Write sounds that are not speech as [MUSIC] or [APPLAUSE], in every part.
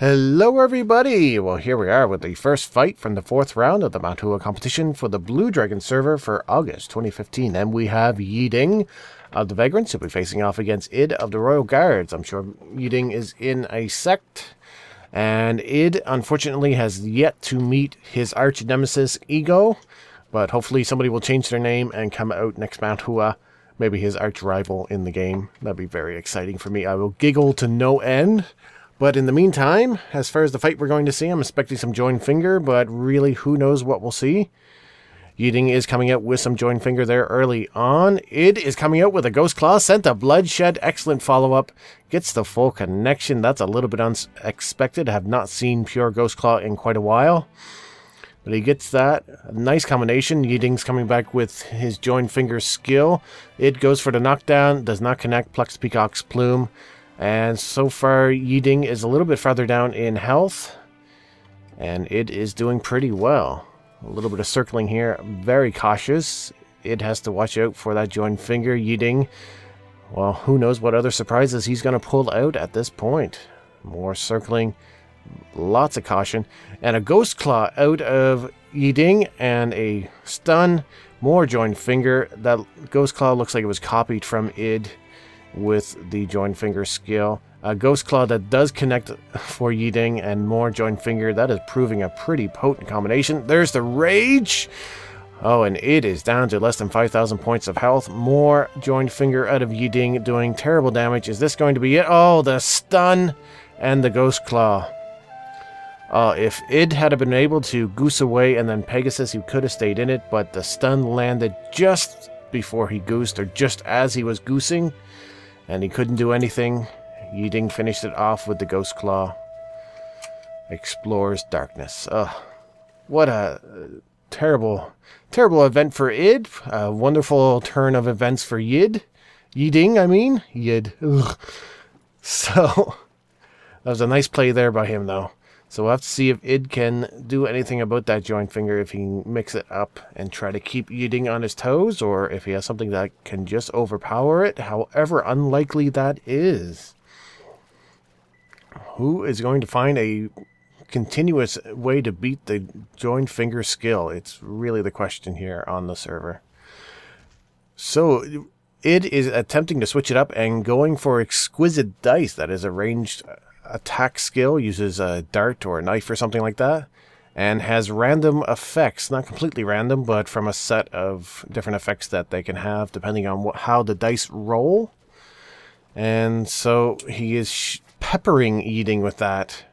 Hello everybody! Well here we are with the first fight from the fourth round of the Mount Hua competition for the Blue Dragon server for August 2015. And we have Yideng of the Vagrants who'll be facing off against Id of the Royal Guards. I'm sure Yideng is in a sect. And Id unfortunately has yet to meet his arch nemesis Ego. But hopefully somebody will change their name and come out next Mount Hua. Maybe his arch rival in the game. That'd be very exciting for me. I will giggle to no end. But in the meantime, as far as the fight we're going to see, I'm expecting some joined finger, but really who knows what we'll see. Yideng is coming out with some joined finger there early on. Id is coming out with a Ghost Claw, sent a Bloodshed, excellent follow-up. Gets the full connection, that's a little bit unexpected. I have not seen pure Ghost Claw in quite a while. But he gets that. Nice combination. Yideng's coming back with his joined finger skill. It goes for the knockdown, does not connect, plucks Peacock's Plume. And so far, Yideng is a little bit farther down in health. And it is doing pretty well. A little bit of circling here. Very cautious. It has to watch out for that joined finger. Yideng, well, who knows what other surprises he's going to pull out at this point. More circling. Lots of caution. And a Ghost Claw out of Yideng and a stun. More joined finger. That Ghost Claw looks like it was copied from id with the joint finger skill. A Ghost Claw that does connect for Yideng and more joint finger. That is proving a pretty potent combination. There's the Rage! Oh, and it is down to less than 5,000 points of health. More joined finger out of Yideng doing terrible damage. Is this going to be it? Oh, the stun and the Ghost Claw. Uh, if Id had been able to goose away and then Pegasus, he could have stayed in it, but the stun landed just before he goosed, or just as he was goosing and he couldn't do anything. Yideng finished it off with the Ghost Claw. Explores darkness. Ugh. What a uh, terrible, terrible event for Id. A wonderful turn of events for Yid. Yideng, I mean. Yid. Ugh. [LAUGHS] So, that was a nice play there by him, though. So we'll have to see if Id can do anything about that joint finger, if he can mix it up and try to keep Yideng on his toes, or if he has something that can just overpower it, however unlikely that is. Who is going to find a continuous way to beat the joined finger skill? It's really the question here on the server. So, Id is attempting to switch it up and going for exquisite dice that is arranged attack skill, uses a dart or a knife or something like that, and has random effects, not completely random, but from a set of different effects that they can have depending on what, how the dice roll. And so he is peppering Yideng with that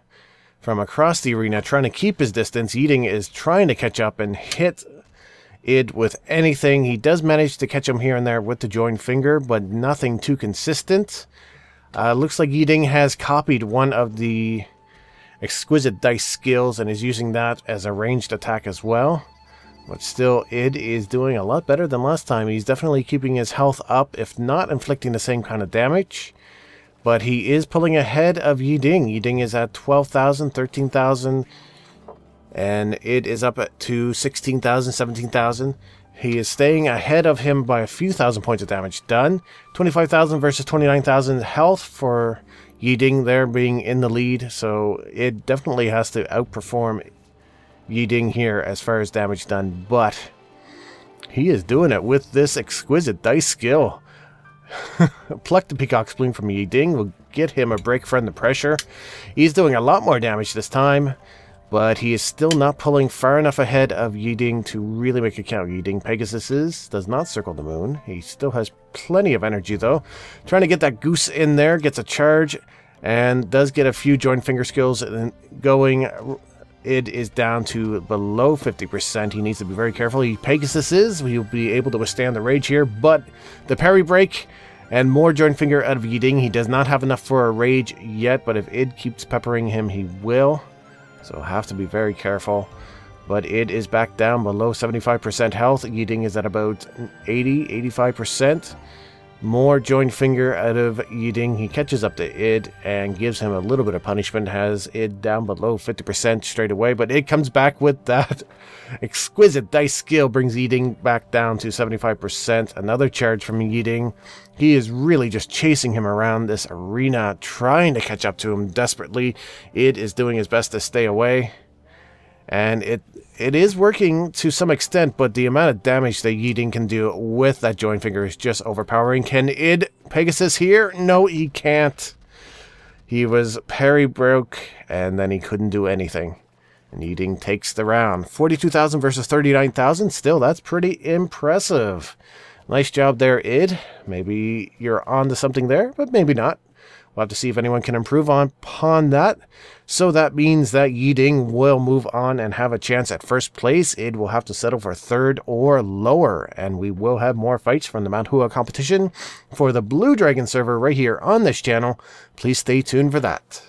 from across the arena, trying to keep his distance. Yideng is trying to catch up and hit it with anything. He does manage to catch him here and there with the joined finger, but nothing too consistent. Uh, looks like Yideng has copied one of the exquisite dice skills and is using that as a ranged attack as well. But still, Id is doing a lot better than last time. He's definitely keeping his health up, if not inflicting the same kind of damage. But he is pulling ahead of Yideng. Yideng is at 12,000, 13,000, and it is up to 16,000, 17,000. He is staying ahead of him by a few thousand points of damage done. 25,000 versus 29,000 health for Yideng there being in the lead, so it definitely has to outperform Yideng here as far as damage done, but he is doing it with this exquisite dice skill. [LAUGHS] Pluck the Peacock's Plume from Yideng will get him a break from the pressure. He's doing a lot more damage this time but he is still not pulling far enough ahead of Yideng to really make a count. Yideng Pegasus does not circle the moon. He still has plenty of energy, though. Trying to get that goose in there, gets a charge, and does get a few joint finger skills and going. It is down to below 50%. He needs to be very careful. He Pegasus is, he'll be able to withstand the rage here, but the parry break and more joint finger out of Yideng. He does not have enough for a rage yet, but if Id keeps peppering him, he will. So have to be very careful. But it is back down below 75% health. Yideng is at about 80, 85%. More joint finger out of Yideng. He catches up to Id and gives him a little bit of punishment. Has Id down below 50% straight away, but Id comes back with that [LAUGHS] exquisite dice skill, brings Yideng back down to 75%. Another charge from Yideng. He is really just chasing him around this arena, trying to catch up to him desperately. Id is doing his best to stay away. And it it is working to some extent, but the amount of damage that Yideng can do with that joint finger is just overpowering. Can id Pegasus here? No, he can't. He was parry broke, and then he couldn't do anything. And Yideng takes the round. 42,000 versus 39,000. Still, that's pretty impressive. Nice job there, id. Maybe you're on to something there, but maybe not. We'll have to see if anyone can improve on, upon that. So that means that Yideng will move on and have a chance at first place. Id will have to settle for third or lower. And we will have more fights from the Mount Hua competition for the Blue Dragon server right here on this channel. Please stay tuned for that.